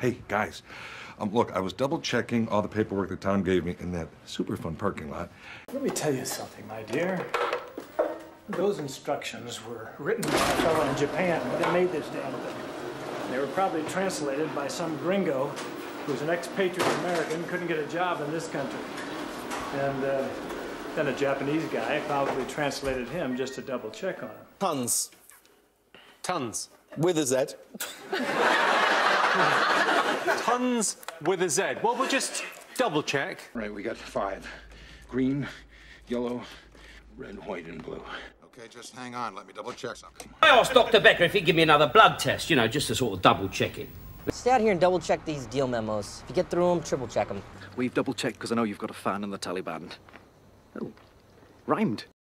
Hey, guys. Um, look, I was double checking all the paperwork that Tom gave me in that super fun parking lot. Let me tell you something, my dear. Those instructions were written by a fellow in Japan when they made this damn thing. They were probably translated by some gringo who's an expatriate American, couldn't get a job in this country. And uh, then a Japanese guy probably translated him just to double check on him. Tons. Tons. With a Z. Tons with a Z. Well, we'll just double check. Right, we got five. Green, yellow, red, white, and blue. Okay, just hang on. Let me double check something. I asked Dr. Becker if he'd give me another blood test, you know, just to sort of double check it. Stay out here and double check these deal memos. If you get through them, triple check them. We've double checked because I know you've got a fan in the Taliban. Oh, rhymed.